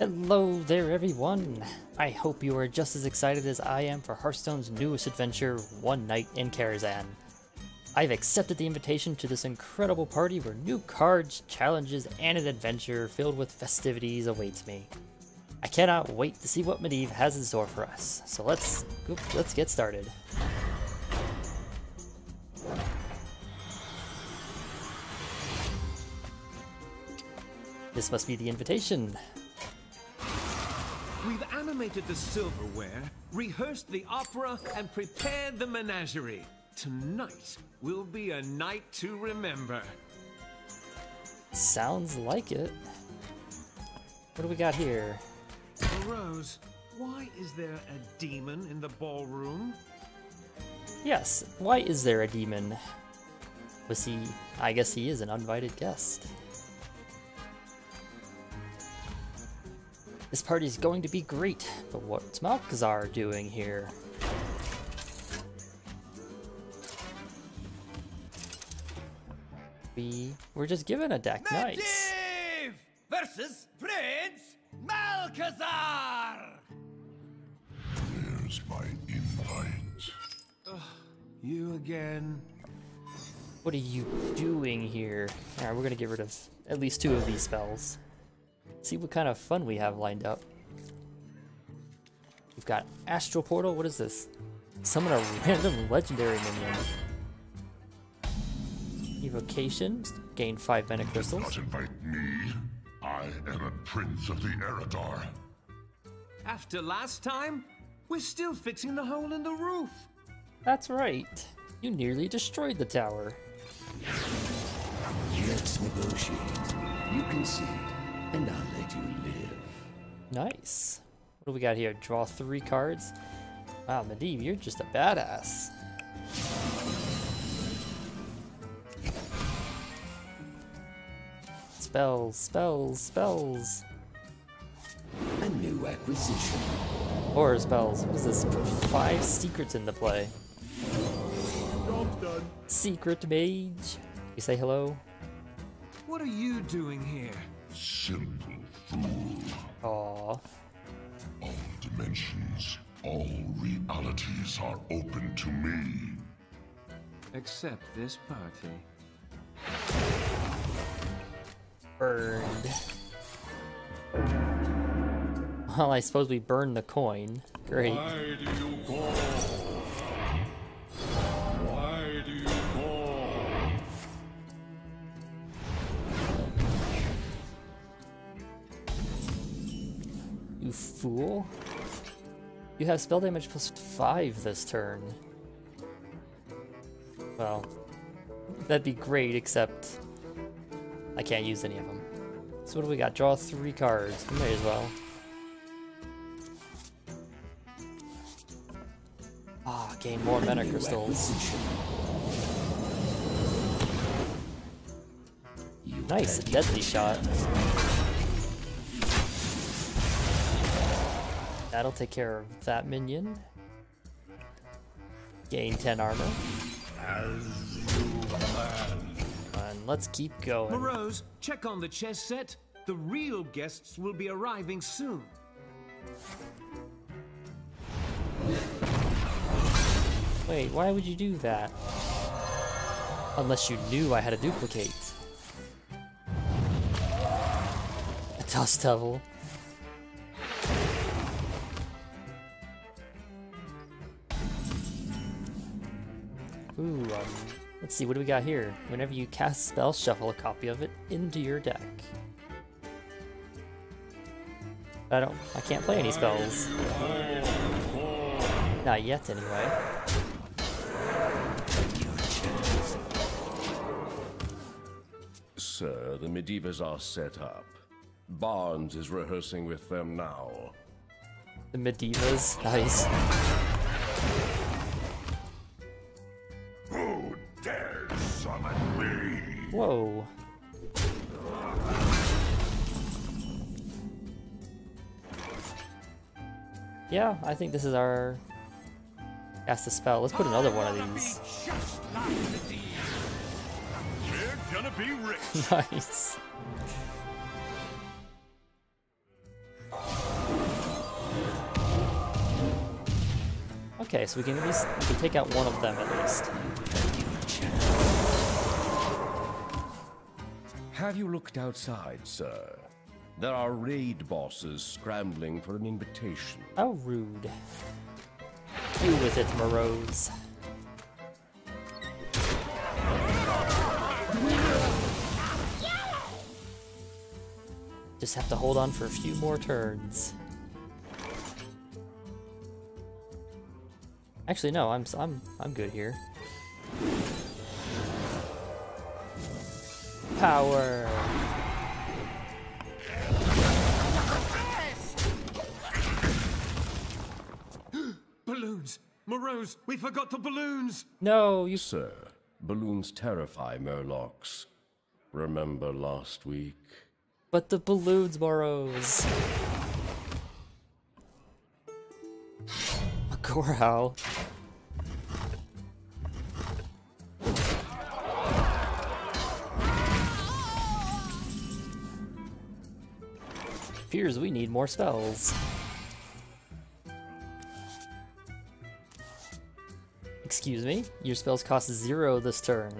Hello there everyone! I hope you are just as excited as I am for Hearthstone's newest adventure, One Night in Karazhan. I've accepted the invitation to this incredible party where new cards, challenges, and an adventure filled with festivities awaits me. I cannot wait to see what Medivh has in store for us, so let's, let's get started. This must be the invitation. We've animated the silverware, rehearsed the opera, and prepared the menagerie. Tonight will be a night to remember. Sounds like it. What do we got here? Rose, why is there a demon in the ballroom? Yes, why is there a demon? Was he... I guess he is an uninvited guest. This party is going to be great, but what's Malchezaar doing here? We were just given a deck, nice. versus Prince Malchezaar! There's my invite. Ugh, you again. What are you doing here? Alright, we're gonna get rid of at least two of these spells. See what kind of fun we have lined up. We've got Astral Portal, what is this? Summon a random legendary minion. Evocation, gain 5 mana crystals. Do not invite me. I am a prince of the Eredar. After last time, we're still fixing the hole in the roof. That's right. You nearly destroyed the tower. Let's negotiate. You can concede, and I'll let you live. Nice. What do we got here? Draw three cards? Wow, Medivh, you're just a badass. Spells, spells, spells. A new acquisition. Horror spells. What is this? Put five secrets into play. Done. Secret mage. You say hello? What are you doing here? Simple fool. Aww. All dimensions, all realities are open to me. Except this party. Burned. Well, I suppose we burned the coin. Great. You fool. You have spell damage plus 5 this turn. Well, that'd be great, except I can't use any of them. So what do we got? Draw three cards. We may as well. Ah, gain more mana crystals. Nice, a deadly shot. That'll take care of that minion. Gain 10 armor. And let's keep going. Moroes, check on the chess set. The real guests will be arriving soon. Wait, why would you do that? Unless you knew I had a duplicate. A Dust Devil. Ooh, um, let's see, what do we got here? Whenever you cast spell, shuffle a copy of it into your deck. I don't, I can't play any spells. Not yet, anyway. Sir, the Medivhas are set up. Barnes is rehearsing with them now. The Medivhas, nice. yeah, I think this is our cast the spell. Let's put another one of these. nice. Okay, so we can at least we can take out one of them at least. Have you looked outside, sir? There are raid bosses scrambling for an invitation. How rude. You with it, Moroes. Just have to hold on for a few more turns. Actually, no, I'm I'm I'm good here. Power. Balloons! Moroes, we forgot the balloons! No, you Sir, balloons terrify Murlocs. Remember last week? But the balloons, Moroes. Magoral. Appears we need more spells. Excuse me, your spells cost zero this turn.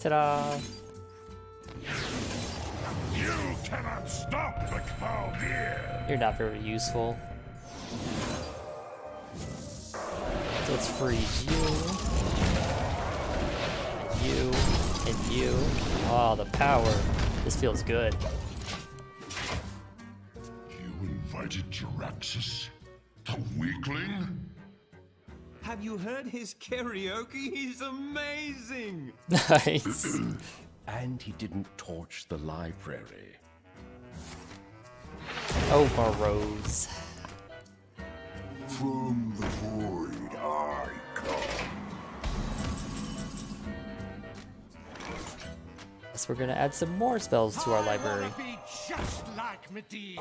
Ta-da! You cannot stop the Kvaldir! You're not very useful. So let's freeze you. And you. And you. Oh, the power. This feels good. You invited Jaraxxus? The weakling? Have you heard his karaoke? He's amazing! Nice. And he didn't torch the library. Oh, Moroes. From the void I come. Guess we're gonna add some more spells to our library. Be just like Medivh.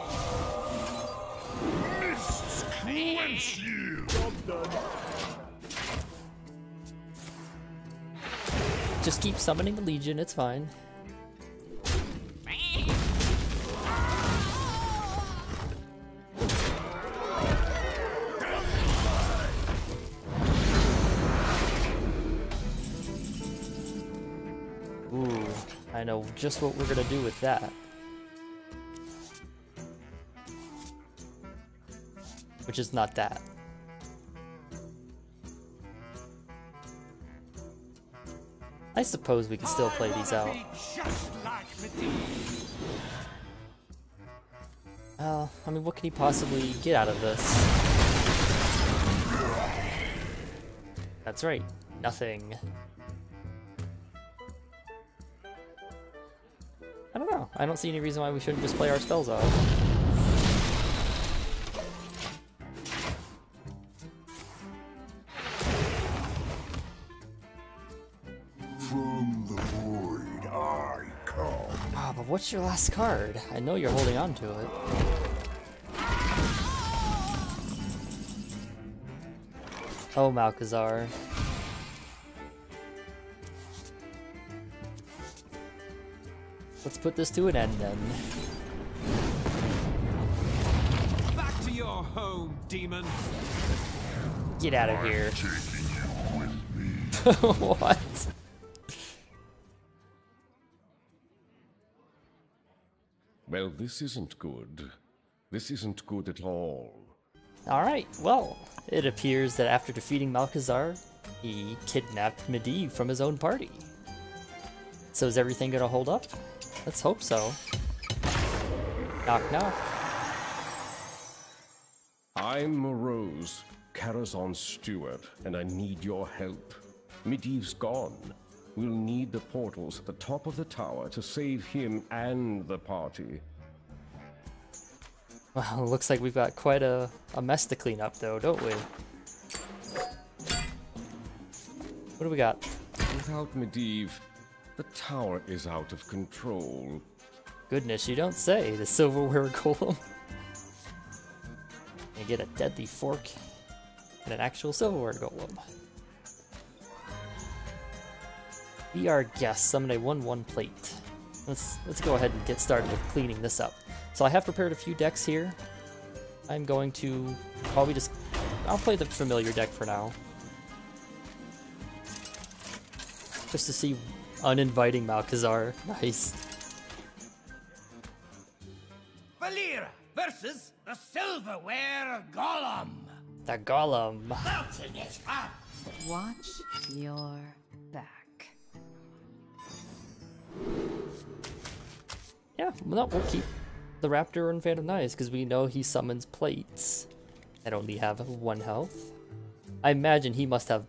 Mists quench you! Just keep summoning the Legion, it's fine. Ooh, I know just what we're gonna do with that. Which is not that. I suppose we can still play these out. Well, I mean, what can he possibly get out of this? That's right, nothing. I don't know. I don't see any reason why we shouldn't just play our spells out. Your last card? I know you're holding on to it. Oh, Malchezaar. Let's put this to an end then. Back to your home, demon! Get out of here. Taking you with me. what? Well, this isn't good. This isn't good at all. Alright, well, it appears that after defeating Malchezaar, he kidnapped Medivh from his own party. So is everything gonna hold up? Let's hope so. Knock knock. I'm Moroes, Karazhan's steward, and I need your help. Medivh's gone. We'll need the portals at the top of the tower to save him and the party. Well, looks like we've got quite a, a mess to clean up though, don't we? What do we got? Without Medivh, the tower is out of control. Goodness, you don't say, the silverware golem. You get a deadly fork and an actual silverware golem. Be our guest, summon a 1-1 plate. Let's let's go ahead and get started with cleaning this up. So I have prepared a few decks here. I'm going to probably just I'll play the familiar deck for now. Just to see uninviting Malchezaar. Nice. Valeera versus the Silverware Golem. The Golem. Bouncing is fun. Watch your back. Yeah, well, no, we'll keep the Raptor and Phantom Knives because we know he summons plates that only have one health. I imagine he must have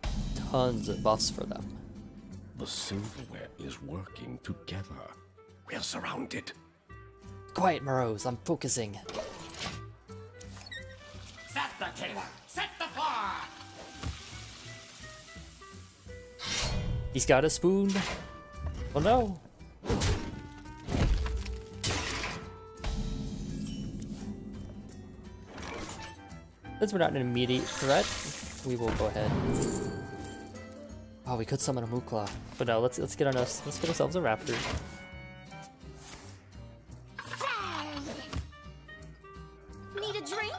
tons of buffs for them. The silverware is working together. We're surrounded. Quiet, Moroes, I'm focusing. Set the table. Set the bar. He's got a spoon. Oh no. Since we're not an immediate threat, we will go ahead. Oh, we could summon a Mukla, but no. Let's let's get on us. Let's get ourselves a Raptor. Need a drink?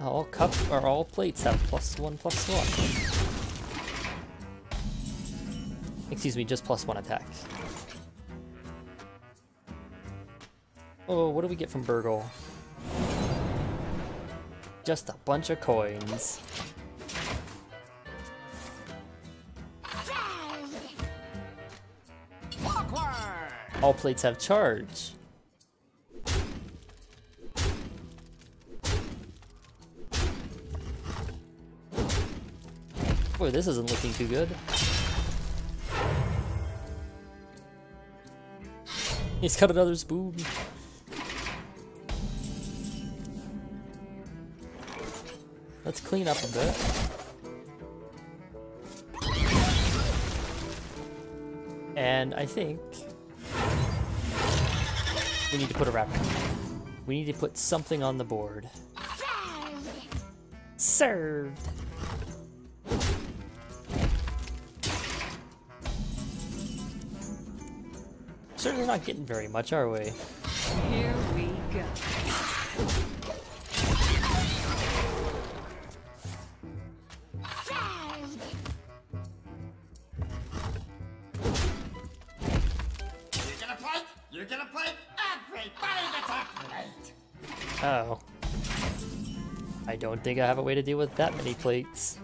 All cup or all plates have plus one plus one. Excuse me, just plus one attack. Oh, what do we get from Burgle? Just a bunch of coins. All plates have charge. Boy, this isn't looking too good. He's got another spoon. Let's clean up a bit. And I think we need to put a wrapper. We need to put something on the board. Served. Certainly not getting very much, are we? Here Oh. I don't think I have a way to deal with that many plates.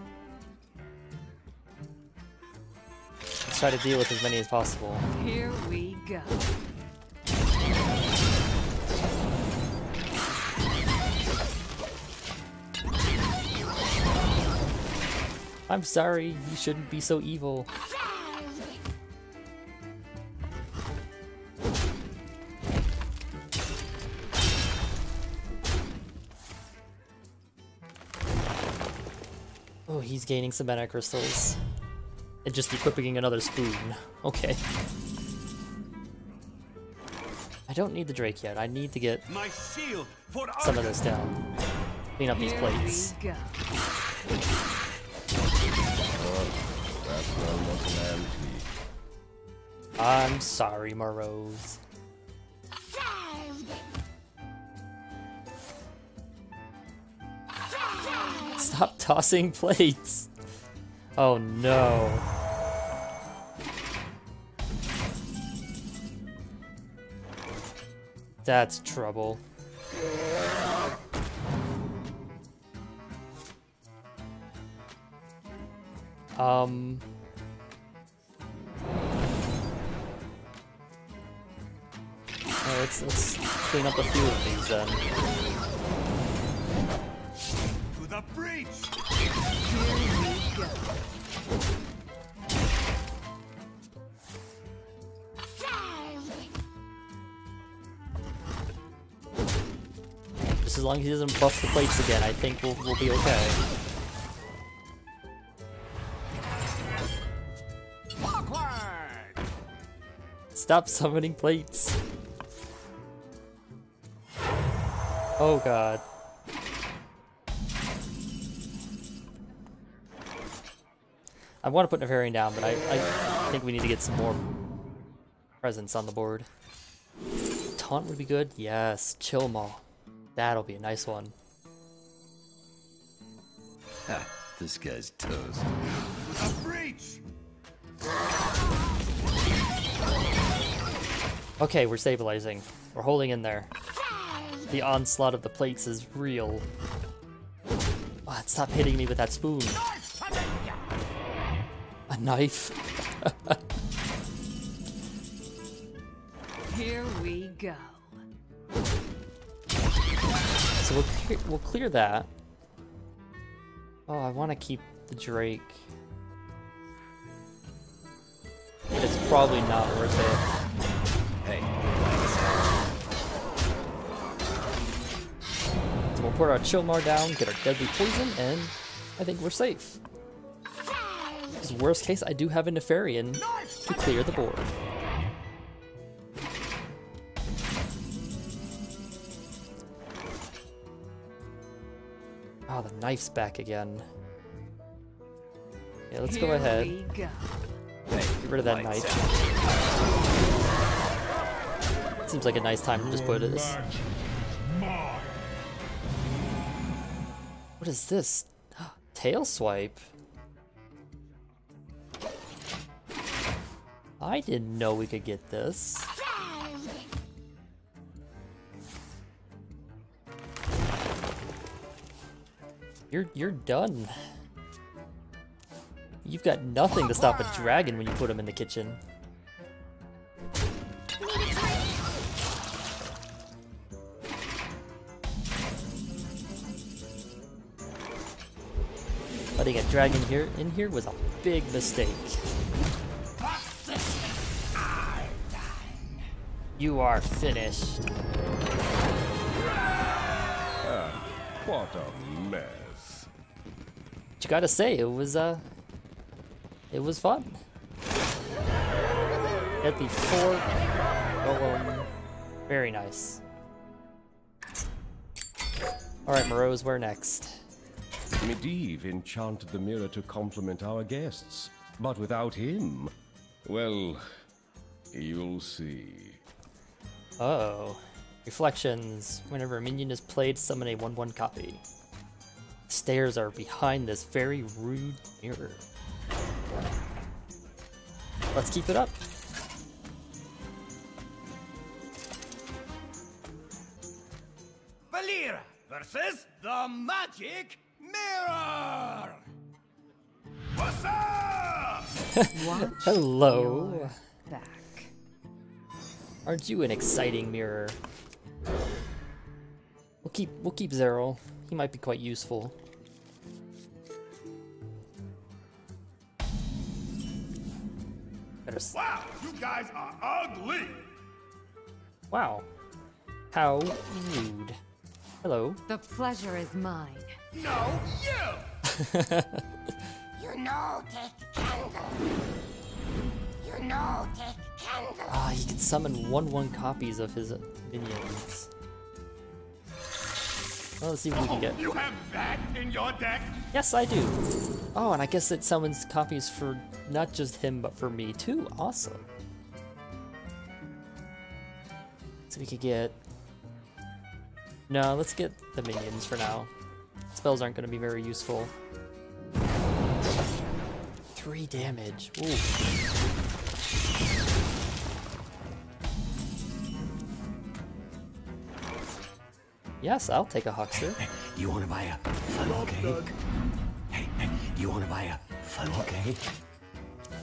Let's try to deal with as many as possible. Here we go. I'm sorry, you shouldn't be so evil. Gaining some mana crystals. And just equipping another spoon. Okay. I don't need the Drake yet. I need to get My shield for some of this down. Clean up these plates. we go. That one was an antique. I'm sorry, Moroes. Stop tossing plates. Oh no. That's trouble. Um. Uh, let's let's clean up a few of these then. Just as long as he doesn't buff the plates again, I think we'll we'll be okay. Awkward. Stop summoning plates. Oh god. I want to put Nefarian down, but I, I think we need to get some more presence on the board. Taunt would be good. Yes, Chillmaw. That'll be a nice one. Ha, this guy's toast. A breach! Okay, we're stabilizing. We're holding in there. The onslaught of the plates is real. Ah, oh, stop hitting me with that spoon. A knife. Here we go. So we'll clear, we'll clear that. Oh, I want to keep the Drake. But it's probably not worth it. Hey, So we'll put our Chillmaw down, get our deadly poison, and I think we're safe. 'Cause worst case, I do have a Nefarian to clear the board. Oh, the knife's back again. Yeah, let's go ahead. go. Get rid of that lights knife. Seems like a nice time to just put this. What is this? Tail swipe? I didn't know we could get this. You're you're done. You've got nothing to stop a dragon when you put him in the kitchen. Letting a dragon here in here was a big mistake. You are finished. What a mess. But you gotta say, it was uh it was fun. At the four golem. Very nice. Alright, Moroes, where next? Medivh enchanted the mirror to compliment our guests, but without him, well, you'll see. Oh. Reflections. Whenever a minion is played, summon a 1-1 copy. Stairs are behind this very rude mirror. Let's keep it up. Valeera versus the Magic Mirror! What's up? Watch Hello. Your back. Aren't you an exciting mirror? We'll keep we'll keep Zero. He might be quite useful. Better Wow, you guys are ugly! wow. How rude. Hello. The pleasure is mine. No, you! You know, take candle. You know, take candle. Ah, he can summon 1-1 copies of his minions. Well, let's see what we can get. You have that in your deck? Yes, I do. Oh, and I guess it summons copies for not just him, but for me too. Awesome. So we could get... No, let's get the minions for now. Spells aren't going to be very useful. Three damage. Ooh. Yes, I'll take a huckster. You want to buy a funnel cake? Hey, hey, you want to buy a funnel cake?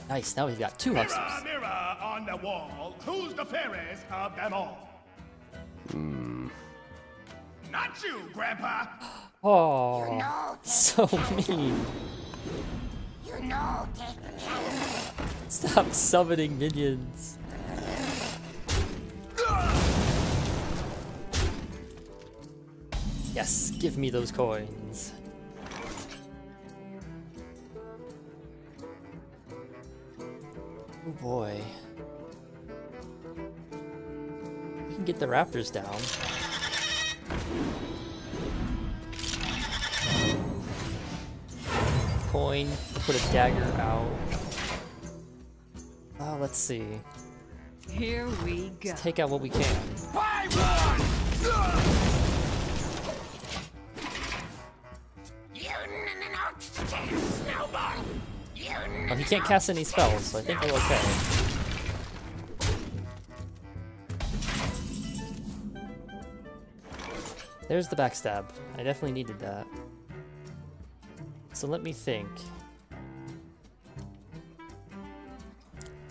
Nice, now we've got two Mirror, hucksters. mirror on the wall, who's the fairest of them all? Hmm. Not you, Grandpa! Oh, No, take, so mean. you know, take candle. Stop summoning minions. Yes, give me those coins. Oh boy. We can get the raptors down. Coin, put a dagger out. Oh, let's see. Here we go. Take out what we can. Well, he can't cast any spells, so I think we're okay. There's the backstab. I definitely needed that. So let me think.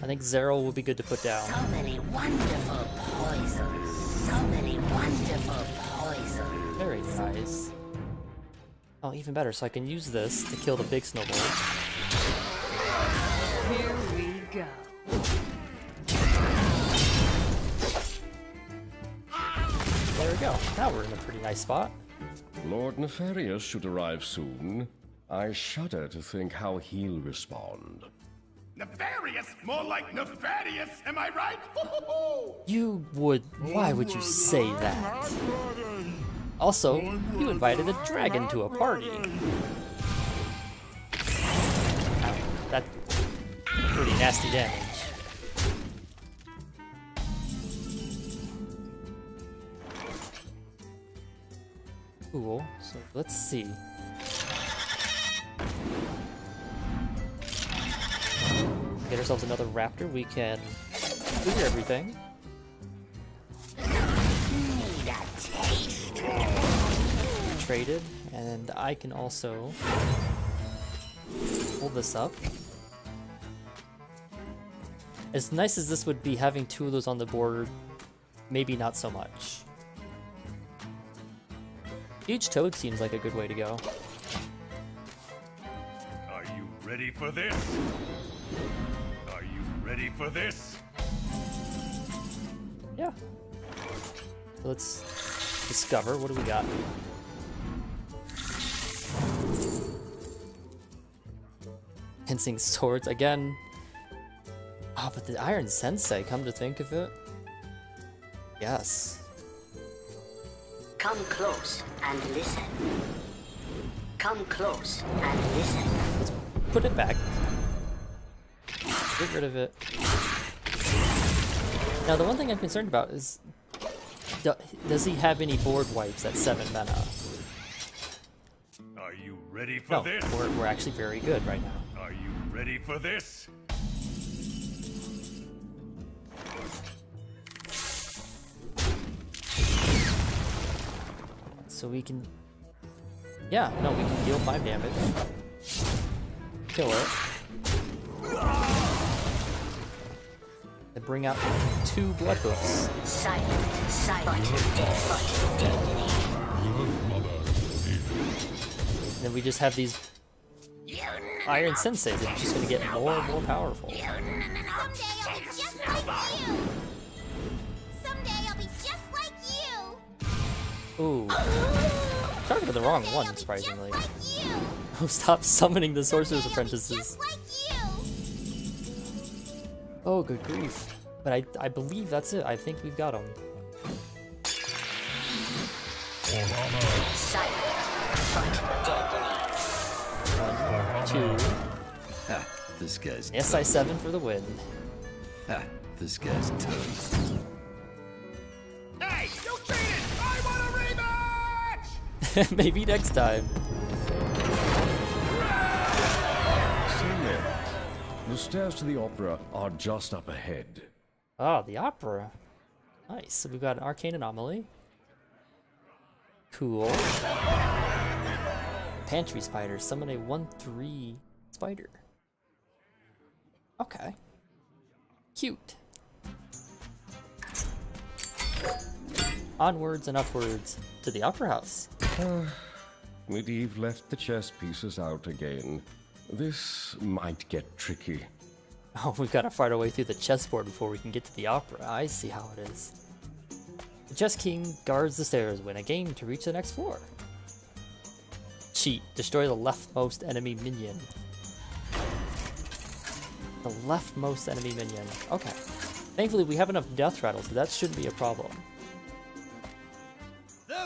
I think Xaril will be good to put down. So many wonderful poisons. So many wonderful poisons. Very nice. Oh, even better, so I can use this to kill the big snowball. Now we're in a pretty nice spot. Lord Nefarian should arrive soon. I shudder to think how he'll respond. Nefarious? More like nefarious, am I right? You would. Why would you say that? Also, you invited a dragon to a party. Ow, That's pretty nasty damage. Cool. So let's see. Get ourselves another raptor. We can clear everything. Traded, and I can also hold this up. As nice as this would be, having two of those on the board, maybe not so much. Each toad seems like a good way to go. Are you ready for this? Are you ready for this? Yeah. Let's discover. What do we got? Hensing swords again. Oh, but the Iron Sensei, come to think of it. Yes. Come close and listen. Come close and listen. Put it back. Get rid of it. Now, the one thing I'm concerned about is does he have any board wipes at 7 mana? Are you ready for No, this? we're, we're actually very good right now. Are you ready for this? So we can... Yeah, no, we can deal 5 damage. Kill it. And bring out two blood hoofs. Then we just have these Iron Senseis are just gonna get more and more powerful. Ooh. Talking to the wrong one, surprisingly. Like. Oh, stop summoning the Someday Sorcerer's Apprentices. Like. Oh, good grief. But I, I believe that's it. I think we've got them. Silent, but Two. Ha, this guy's SI7 for the win. ha, this guy's toast. Maybe next time. The stairs to the opera are just up ahead. Oh, the opera. Nice. So we've got an arcane anomaly. Cool. Pantry spider. Summon a 1-3 spider. Okay. Cute. Onwards and upwards to the opera house. Medivh left the chess pieces out again. This might get tricky. Oh, we've got to fight our way through the chessboard before we can get to the opera. I see how it is. The Chess King guards the stairs. Win a game to reach the next floor. Cheat. Destroy the leftmost enemy minion. The leftmost enemy minion. Okay. Thankfully, we have enough death rattle, so that shouldn't be a problem.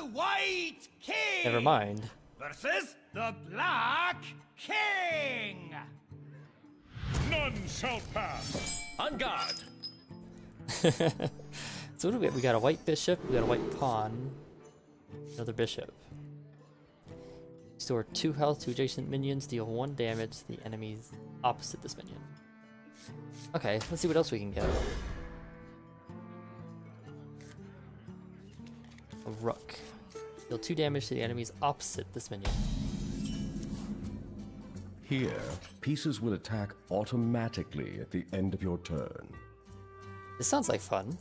The White King Never mind. versus the Black King. None shall pass. On guard. So what do we have? We got a white bishop, we got a white pawn, another bishop. Restore 2 health to adjacent minions, deal 1 damage to the enemies opposite this minion. Okay, let's see what else we can get. A Rook. Deal 2 damage to the enemies opposite this minion. Here, pieces will attack automatically at the end of your turn. This sounds like fun.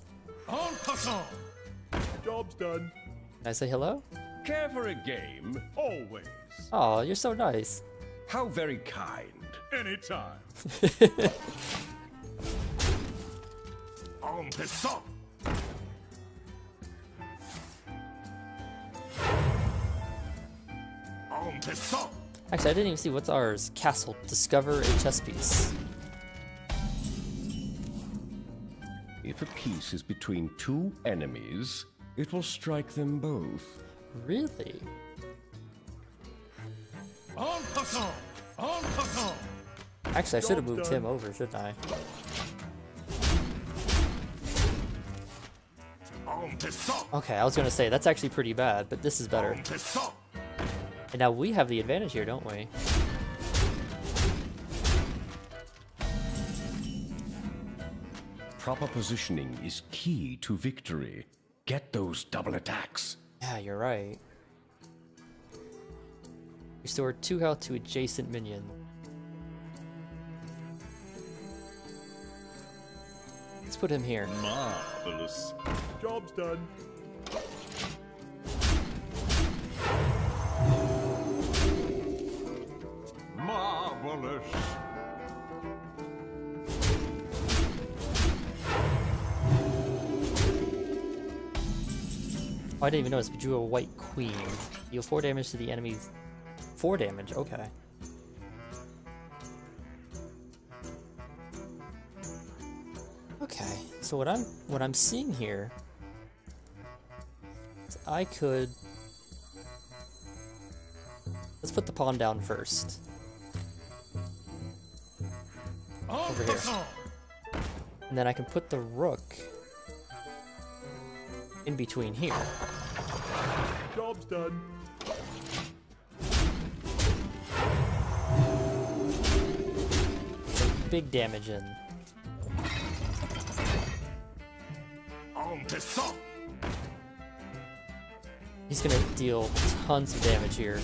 En passant. Job's done. Can I say hello? Care for a game? Always. Oh, you're so nice. How very kind. Anytime. En passant. Actually, I didn't even see what's ours. Castle. Discover a chess piece. If a piece is between two enemies, it will strike them both. Really? En passant. En passant. Actually, I should have moved him over, shouldn't I? Okay, I was gonna say, that's actually pretty bad, but this is better. En passant. And now we have the advantage here, don't we? Proper positioning is key to victory. Get those double attacks. Yeah, you're right. Restore 2 health to adjacent minion. Let's put him here. Marvelous. Job's done. I didn't even notice, we drew a white queen. You deal 4 damage to the enemies. 4 damage, okay. Okay, so what I'm what I'm seeing here is I could Let's put the pawn down first. Over here. And then I can put the rook in between here. Big damage in. He's gonna deal tons of damage here.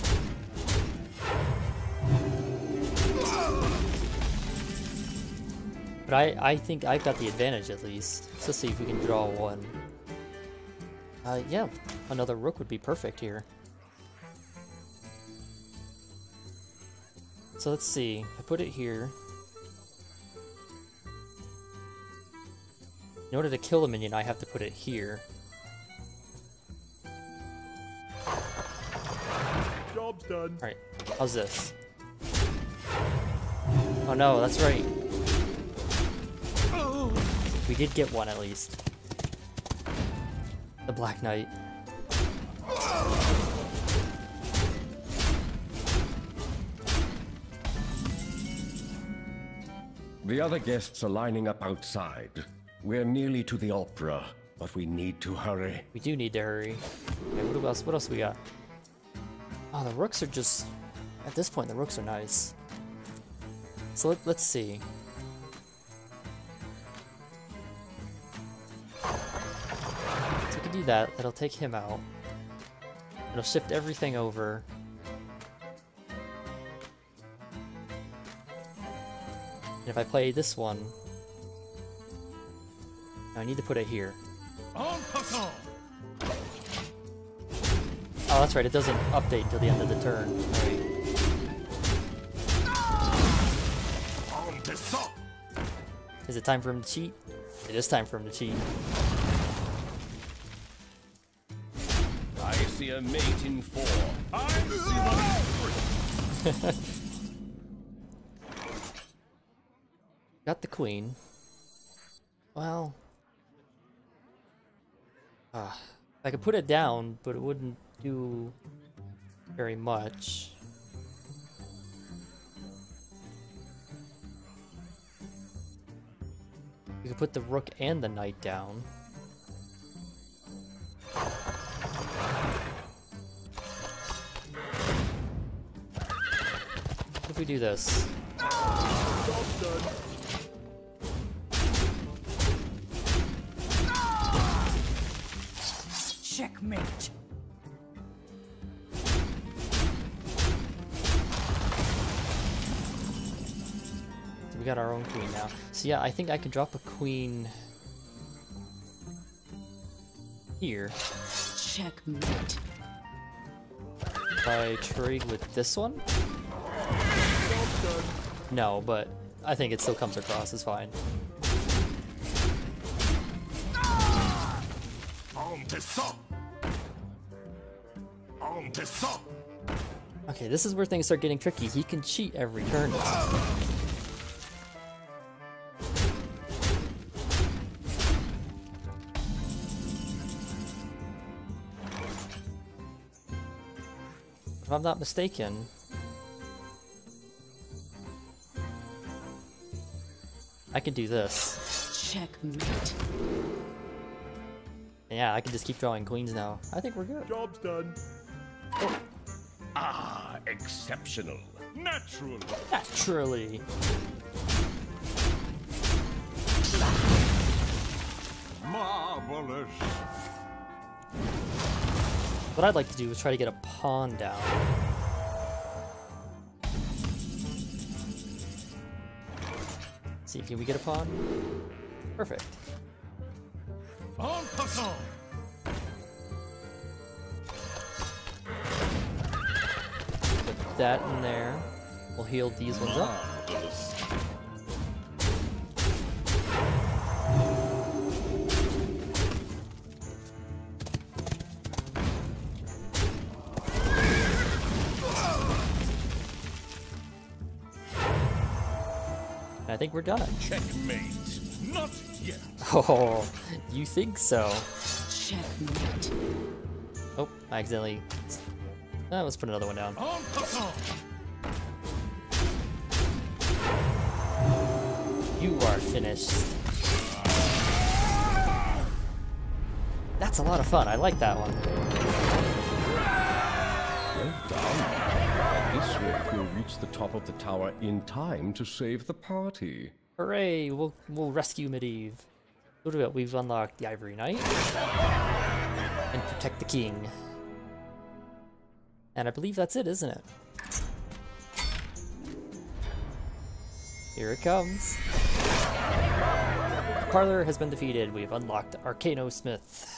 But I, I think I've got the advantage at least. Let's see if we can draw one. Uh, yeah, another rook would be perfect here. So let's see. I put it here. In order to kill a minion, I have to put it here. Job's done. Alright, how's this? Oh no, that's right. We did get one at least. The Black Knight. The other guests are lining up outside. We're nearly to the opera, but we need to hurry. We do need to hurry. Okay, what else? What else we got? Oh, the rooks are just. At this point, the rooks are nice. So let, let's see. Do that. That'll take him out. It'll shift everything over. And if I play this one, I need to put it here. Oh, that's right. It doesn't update until the end of the turn. Is it time for him to cheat? It is time for him to cheat. See a mate in four. I see Got the queen. Well. Ah, I could put it down, but it wouldn't do very much. You could put the rook and the knight down. If we do this? Checkmate. So we got our own queen now. So yeah, I think I can drop a queen here. Checkmate. If I trade with this one? No, but I think it still comes across as fine. Okay, this is where things start getting tricky. He can cheat every turn. If I'm not mistaken, I can do this. Checkmate. Yeah, I can just keep drawing queens now. I think we're good. Job's done. Ah, exceptional. Natural. Naturally. Marvelous. What I'd like to do is try to get a pawn down. See, can we get a pawn? Perfect. Put that in there. We'll heal these ones up. I think we're done. Checkmate. Not yet. Oh, you think so? Checkmate. Oh, I accidentally. Uh, let's put another one down. En. You are finished. That's a lot of fun. I like that one. This rate, we'll reach the top of the tower in time to save the party. Hooray! We'll we'll rescue Medivh. What about we've unlocked the Ivory Knight and protect the king. And I believe that's it, isn't it? Here it comes. The parlor has been defeated. We've unlocked Arcanosmith.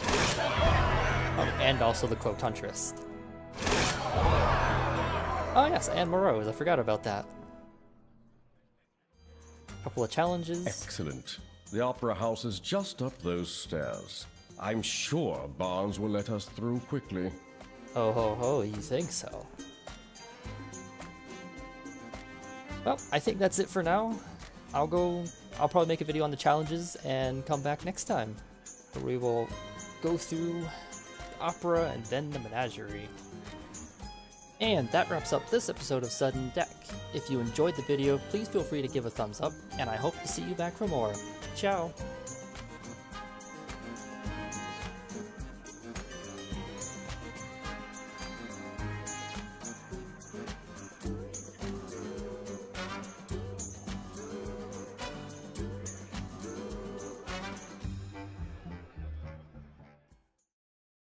Oh, and also the Cloaked Huntress. Oh yes, and Moroes. I forgot about that. A Couple of challenges. Excellent. The Opera House is just up those stairs. I'm sure Barnes will let us through quickly. Oh ho ho, you think so? Well, I think that's it for now. I'll go, I'll probably make a video on the challenges and come back next time. Where we will go through the opera and then the menagerie. And that wraps up this episode of Sudden Deck. If you enjoyed the video, please feel free to give a thumbs up, and I hope to see you back for more. Ciao!